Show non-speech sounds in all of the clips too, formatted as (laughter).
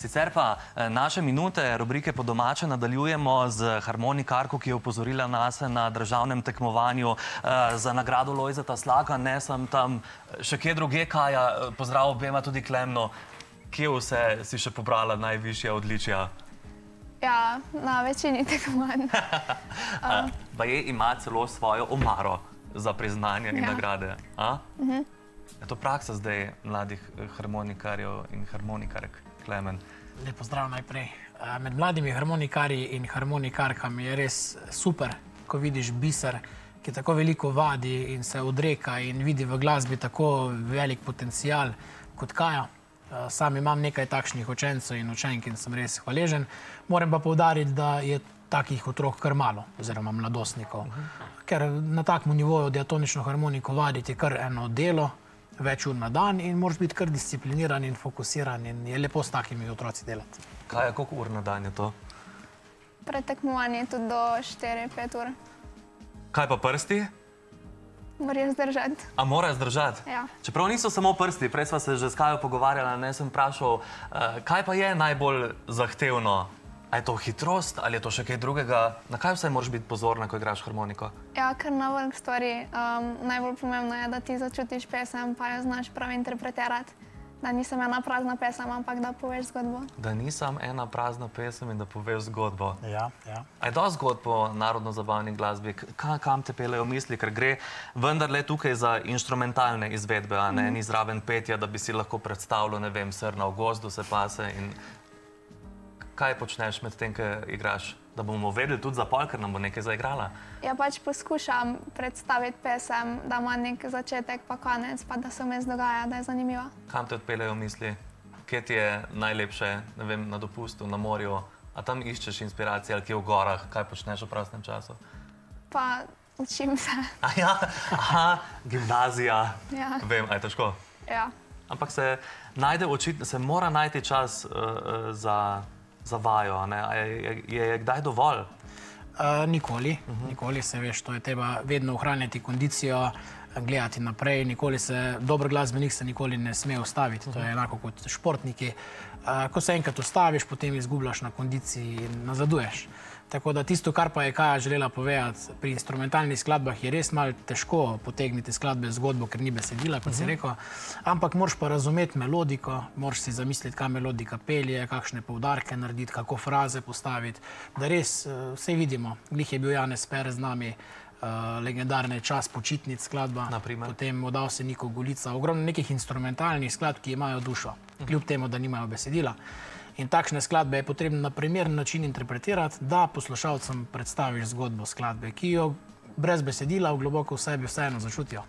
Sicer pa eh, naše minute, rubrike po domače nadaljujemo z harmonikarko, ki je upozorila nas na državnem tekmovanju eh, za nagrado Lojzeta Slaka. Ne sem tam eh, še kje druge, Kaja, pozdrav obema tudi Klemno. Kje vse si še pobrala najvišja odličja? Ja, na večini tekmovanj. (laughs) Pa je ima celo svojo omaro za priznanje in Ja. nagrade. A? Je to praksa zdaj mladih harmonikarjev in harmonikark, Klemen? Lep pozdrav najprej. Eh, Med mladimi harmonikarji in harmonikarkami je res super, ko vidiš biser, ki tako veliko vadi in se odreka in vidi v glasbi tako velik potencial kot Kaja. Eh, Sam imam nekaj takšnih učencev in učenk in sem res hvaležen. Moram pa povdariti, da je takih otrok kar malo, oziroma mladostnikov. Ker na takem nivoju diatonično harmoniko vaditi je kar eno delo, več ur na dan in moraš biti kar discipliniran in fokusiran in je lepo s takimi otroci delati. Kaj je, koliko ur na dan je to? Pred tekmovanjem tudi do 4-5 ur. Kaj pa prsti? Moraš zdržati. A morajo zdržati? Ja. Čeprav niso samo prsti, prej smo se že s Kajo pogovarjali, ne sem vprašal, uh, kaj pa je najbolj zahtevno? A je to hitrost ali je to še kaj drugega? Na kaj vse moraš biti pozorna, ko igraš harmoniko? Ja, ker na velik stvari. Um, najbolj pomembno je, da ti začutiš pesem, pa jo znaš prav interpretirati. Da nisem ena prazna pesem, ampak da poveš zgodbo. Da nisem ena prazna pesem in da poveš zgodbo. Ja, ja. A je dosti zgodb o narodno-zabavni glasbi, Ka, kam te pelejo misli, ker gre vendarle tukaj za instrumentalne izvedbe, a ne ni zraven petja, da bi si lahko predstavljal, ne vem, srna v gozdu se pase. In kaj počneš med tem, ko igraš? Da bomo vedeli tudi za pol, ker nam bo nekaj zaigrala. Ja, pač poskušam predstaviti pesem, da ima nek začetek, pa konec, pa da se vmes dogaja, da je zanimiva. Kam te odpeljejo misli? Kje ti je najlepše, ne vem, na dopustu, na morju? A tam iščeš inspiracije ali kje v gorah, kaj počneš v prostem času? Pa učim se. (laughs) A ja, aha, gimnazija. Ja. Vem, a je težko. Ja. Ampak se najde očitno, se mora najti čas uh, uh, za, za vajo. Je, je, je, je kdaj dovolj? Uh, nikoli, uh -huh. nikoli se veš, to je treba vedno ohranjati kondicijo, gledati naprej. Nikoli se, dober glasbenik se nikoli ne sme ustaviti. Uh -huh. To je enako kot športniki. Uh, ko se enkrat ustaviš, potem izgubljaš na kondiciji in nazaduješ. Tako da tisto, kar pa je Kaja želela povedati, pri instrumentalnih skladbah je res malo težko potegniti skladbe zgodbo, ker ni besedila, kot si rekel. Ampak moraš pa razumeti melodiko, moraš si zamisliti, kam melodika pelje, kakšne poudarke narediti, kako fraze postaviti. Da res eh, vse vidimo. Glih je bil Janez Per z nami. Uh, legendarne čas počitnic skladba, Naprimer? potem oddal se Niko Gulica, ogromno nekih instrumentalnih skladb, ki imajo dušo, kljub temu, da nimajo besedila. In takšne skladbe je potrebno na primeren način interpretirati, da poslušalcem predstaviš zgodbo skladbe, ki jo brez besedila v globoko v sebi vseeno začutijo.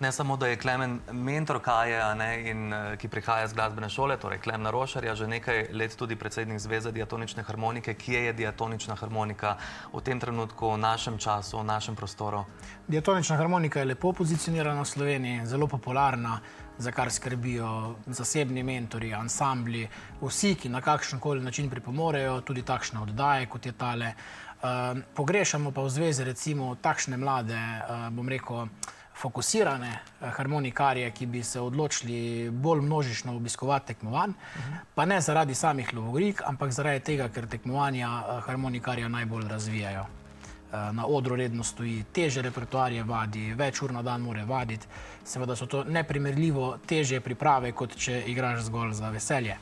Ne samo, da je Klemen mentor Kaje, ne, in, uh, ki prihaja iz glasbene šole, torej Klemna Rošarja, že nekaj let tudi predsednik Zveze diatonične harmonike. Kje je diatonična harmonika v tem trenutku, v našem času, v našem prostoru? Diatonična harmonika je lepo pozicionirana v Sloveniji, zelo popularna, za kar skrbijo zasebni mentori, ansambli, vsi, ki na kakšen koli način pripomorejo, tudi takšne oddaje, kot je tale. Uh, pogrešamo pa v zvezi recimo takšne mlade, uh, bom rekel, fokusirane eh, harmonikarje, ki bi se odločili bolj množično obiskovati tekmovanj, pa ne zaradi samih lovorik, ampak zaradi tega, ker tekmovanja eh, harmonikarja najbolj razvijajo. Eh, Na odru redno stoji, teže repertoarje vadi, več ur na dan mora vaditi. Seveda so to neprimerljivo teže priprave, kot če igraš zgolj za veselje.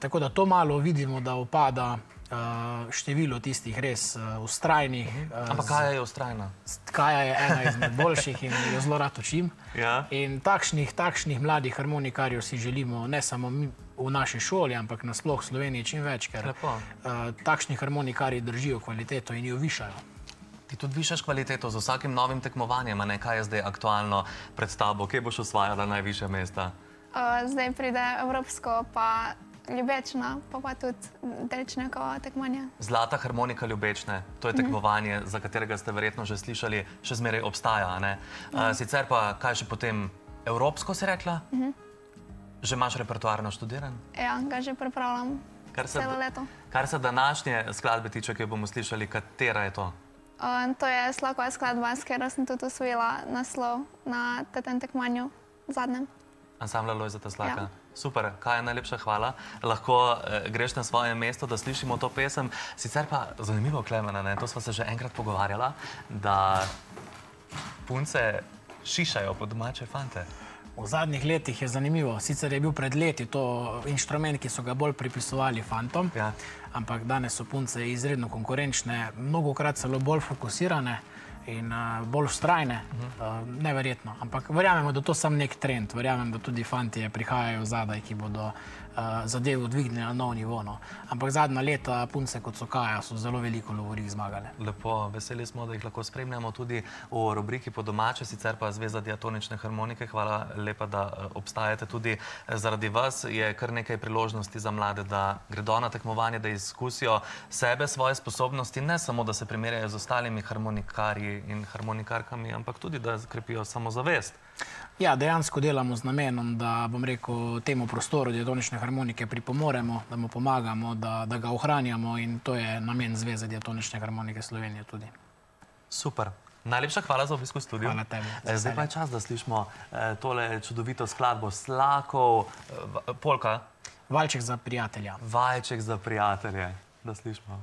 Tako da to malo vidimo, da upada eh, število tistih res ustrajnih. Ampak kaj je ustrajna? Kaja je ena (laughs) izmed boljših in jo zelo rad učim. Ja. In takšnih, takšnih mladih harmonikarjev si želimo ne samo mi v naši šoli, ampak nasploh v Sloveniji čim več, ker Lepo. uh, takšni harmonikarji držijo kvaliteto in jo višajo. Ti tudi višaš kvaliteto z vsakim novim tekmovanjem, a ne kaj je zdaj aktualno pred tabo, kje boš osvajala najviše mesta? Uh, zdaj pride Evropsko, pa Ljubečna, pa, pa tudi Delčnekova tekmovanja. Zlata harmonika ljubečne, to je tekmovanje, za katerega ste verjetno že slišali, še zmeraj obstaja. ne? Uh, sicer pa, kaj še potem, evropsko si rekla? Že imaš repertoarno študiran? Ja, ga že pripravljam Kar se, celo leto. kar se današnje skladbe tiče, ki jo bomo slišali, katera je to? Uh, to je slakova skladba, s katero sem tudi osvojila naslov na tem tekmovanju zadnjem. Ansambla Lojzeta Slaka. Ja. Super, kaj je najlepša hvala. Lahko eh, greš na svoje mesto, da slišimo to pesem. Sicer pa zanimivo, Klemena, ne? to smo se že enkrat pogovarjala, da punce šišajo po domače fante. V zadnjih letih je zanimivo. Sicer je bil pred leti to inštrument, ki so ga bolj pripisovali fantom, Ja. ampak danes so punce izredno konkurenčne, mnogo krat celo bolj fokusirane in uh, bolj ustrajne. Uh, neverjetno. Ampak verjamemo, da to sam nek trend. Verjamem, da tudi fanti prihajajo zadaj, ki bodo uh, zadevo dvignili na nov nivo. No. Ampak zadnja leta punce kot so Kaja so zelo veliko lovorih zmagale. Lepo, veseli smo, da jih lahko spremljamo tudi v rubriki po domače, sicer pa Zveza diatonične harmonike. Hvala lepa, da eh, obstajate tudi eh, zaradi vas. Je kar nekaj priložnosti za mlade, da gredo na tekmovanje, da izkusijo sebe, svoje sposobnosti, ne samo, da se primerjajo z ostalimi harmonikarji in harmonikarkami, ampak tudi, da krepijo samozavest. Ja, dejansko delamo z namenom, da bom rekel, temu prostoru diatonične harmonike pripomoremo, da mu pomagamo, da, da ga ohranjamo in to je namen Zveze diatonične harmonike Slovenije tudi. Super. Najlepša hvala za obisk v studiu. Hvala tebi. Eh, Zdaj pa je čas, da slišimo eh, tole čudovito skladbo Slakov, polka, Valček za prijatelja. vajček za prijatelje. Da slišimo.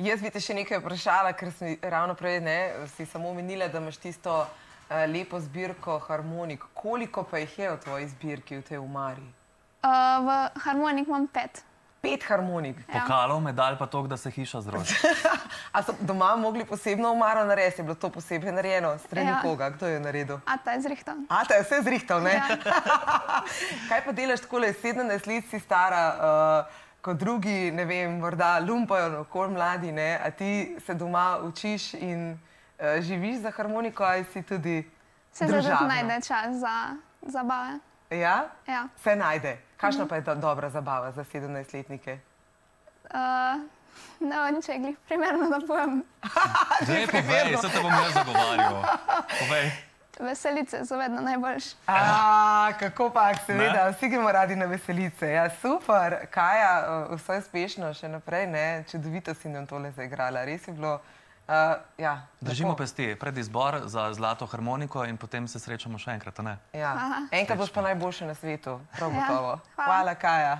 Jaz bi te še nekaj vprašala, ker sem ravno prej ne, si samo omenila, da imaš tisto uh, lepo zbirko harmonik. Koliko pa jih je v tvoji zbirki v tej umari? Uh, v harmonik imam pet. Pet harmonik. Ja. Pokalov, medalj pa to, da se hiša zrodi. (laughs) A so doma mogli posebno umaro narediti? Je bilo to posebej narejeno? Strani Ja. koga? Kdo je naredil? A ta je zrihtan. A, te je vse zrihtal, ne? Ja. (laughs) Kaj pa delaš tako, 17 let si stara, uh, kot drugi, ne vem, morda lumpajo, okol mladi, ne? A ti se doma učiš in uh, živiš za harmoniko, ali si tudi Se zdaj tudi družabna? najde čas za zabave. Ja? Ja. Se najde. Kakšna pa je do dobra zabava za 17-letnike? Uh, ne vem, če je glih primerno, da povem. Že povej, se te bom jaz zagovarjal. Povej. Veselice so vedno najboljše. A, kako pa, seveda, vsi gremo radi na veselice. Ja, super, Kaja, uh, vse uspešno še naprej, ne? čudovito si nam tole zaigrala, res je bilo. Uh, ja, Držimo lepo. pesti, pred izbor za zlato harmoniko in potem se srečamo še enkrat, a ne? Ja. Aha. Enkrat boš pa najboljši na svetu, prav Ja, gotovo. hvala. Hvala, Kaja.